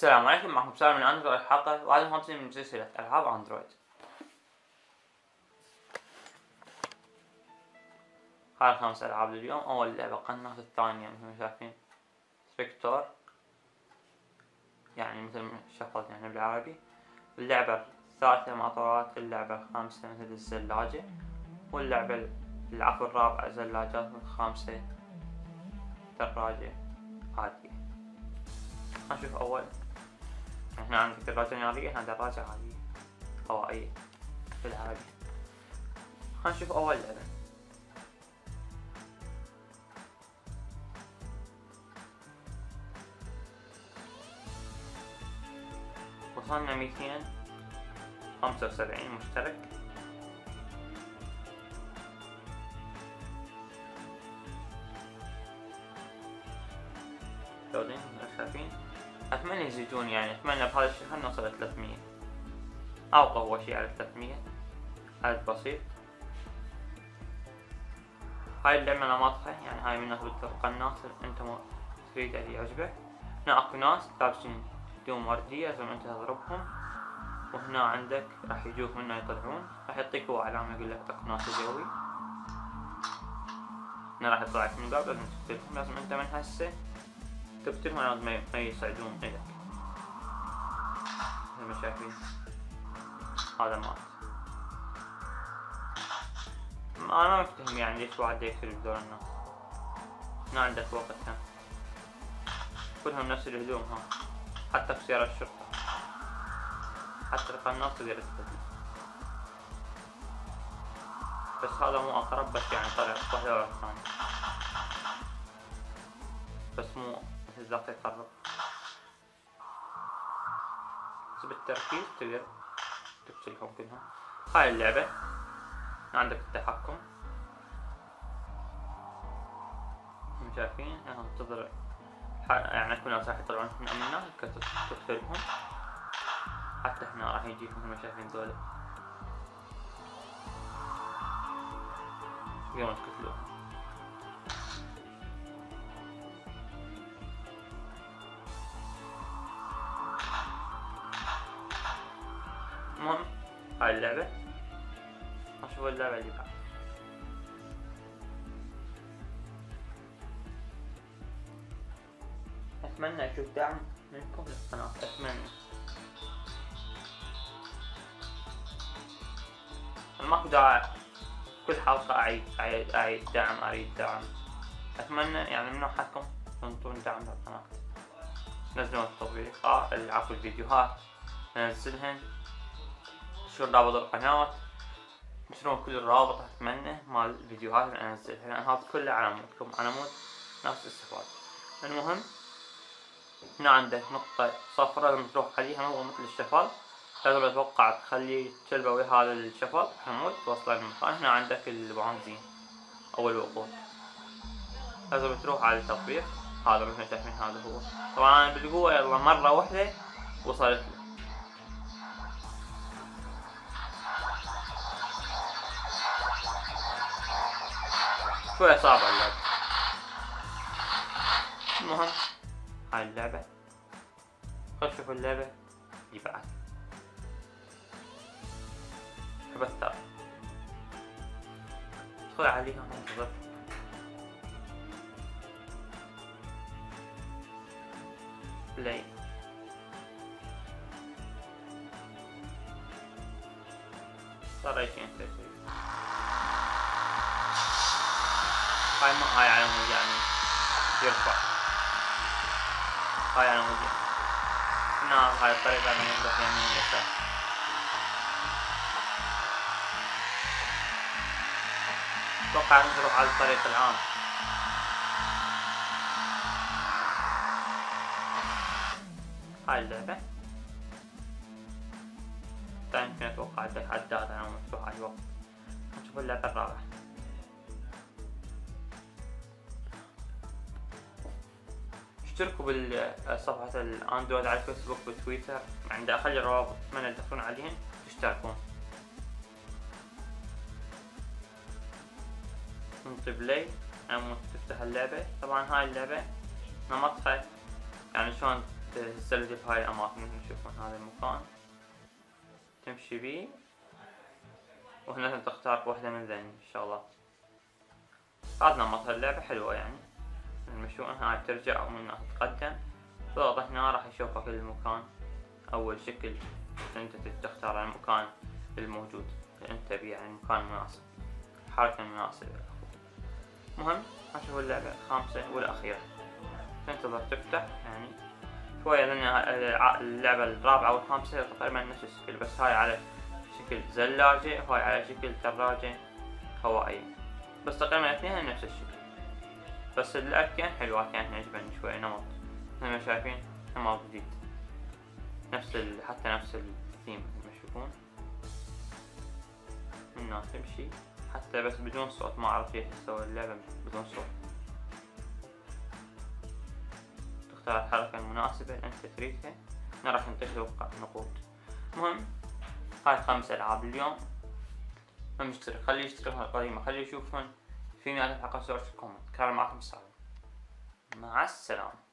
السلام عليكم معكم سالم من أندرويد حلقة. 51 من سلسلة ألعاب أندرويد. هاي خمس ألعاب لليوم. أول لعبة قناة الثانية مثل ما شايفين. سبكتور يعني مثل شفط يعني بالعربي. اللعبة الثالثة مطارات اللعبة الخامسة مثل الزلاجة. واللعبة العفو الرابعة زلاجات والخامسة دراجة عادية نشوف أول. هنا عندك دراجة نارية هنا دراجة عادية هوائية بالعادي خلينا نشوف أول لعبة. وصلنا ميتين خمسة وسبعين مشترك. اتمنى يزيدون يعني؟ اتمنى بهذا الشهر نوصل ل 300 أو قوة شي على 300 عدد بسيط. هاي اللعبة نمطها يعني هاي من القناة أنت تريد اللي يعجبك. هنا أكو ناس لابسين هدوم وردية لازم أنت تضربهم. وهنا عندك راح يجوك منه يطلعون. راح يعطيك هو علامة يقول لك أكو ناس هنا راح يطلع لك من الباب لازم تقتلهم. لازم أنت من هسه تقتلهم لازم ما يصعدون الك زي ما شايفين هذا مات أنا ما مفتهم يعني ليش واحد يقتل بدور الناس. هنا عندك وقت هم كلهم نفس الهدوم ها. حتى في سيارة الشرطة. حتى القناص تقدر تستخدم بس هذا مو أقرب بس يعني طلع واحدة ورا الثانية. بس مو ذاك يقرب. بس بالتركيز تقدر تقتلهم كلهم هاي اللعبة. عندك التحكم. شايفين تضرب يعني كل راح يطلعون من امنا تقتلهم. حتى هنا راح يجيهم ما شايفين ذولا. يوم تقتلوهم. هاي اللعبة نشوف اللعبة اللي بعد. أتمنى أشوف دعم منكم للقناة أتمنى. ماكو داعي كل حلقة أعيد أعيد أعيد دعم أريد دعم. أتمنى يعني من حقكم تنطون دعم للقناة نزلون التطبيقات العفو الفيديوهات. ننزلهن. شو رابط القناة تشترون كل الرابط أتمنى مال الفيديوهات اللي أنزلها لأن هذا كله على مودكم على مود نفس الاستفادة المهم هنا عندك نقطة صفراء لازم تروح عليها هو مثل الشفل لازم أتوقع تخلي كلبة ويا هذا الشفل حمود توصله المكان هنا عندك البنزين أو الوقود. لازم تروح على التطبيق. هذا مثل ما شايفين هذا هو. طبعا أنا بالقوة يلا مرة واحدة وصلت له شوية صعبة اللعبة المهم. هاي اللعبة. خل شوفوا اللعبة. اللي بعد حبستها ادخل عليها انتظر بلاي. صار إيش أنت هاي ما هاي على مود يعني يرفع هاي على مود نعم هاي الطريقة اللي نروح يمين يسار أتوقع نروح على الطريق العام هاي اللعبة يمكن أتوقع عندك عداد أنا على الوقت نشوف اللعبة الرابعة اشتركوا بصفحة الأندرويد على الفيسبوك وتويتر عند اخلي الروابط أتمنى تدخلون عليهن تشتركون. ننطي بلاي يعني تفتح اللعبة. طبعا هاي اللعبة نمطها يعني شلون تستلذ بهاي الأماكن تشوفون هذا المكان. تمشي بيه. وهنا تختار واحدة من ذني إن شاء الله. هذا نمط اللعبة. حلوة يعني. المشون هاي ترجع ومن تتقدم تضغط هنا راح يشوفك المكان أول شكل أنت تختار المكان الموجود. أنت بيه يعني المكان المناسب. الحركة المناسبة مهم نشوف اللعبة الخامسة والأخيرة. تنتظر تفتح يعني. شوية لأن اللعبة الرابعة والخامسة تقريبا نفس الشكل بس هاي على شكل زلاجة وهاي على شكل دراجة هوائية. بس تقريبا الاثنين نفس الشكل. بس الأركان حلوة كانت عجبني شوية نمط. مثل ما شايفين نمط جديد. نفس ال... حتى نفس الثيم ما تشوفون؟ الناس تمشي. حتى بس بدون صوت ما أعرف كيف تسوي اللعبة بدون صوت. تختار الحركة المناسبة اللي أنت تريدها. أنا راح نعطيك نقود المهم هاي خمس ألعاب اليوم. فمشترك خليه يشترك القديمة خليه يشوفهم في نهاية الحلقة سووا كومنت كان معكم سالم مع السلامة.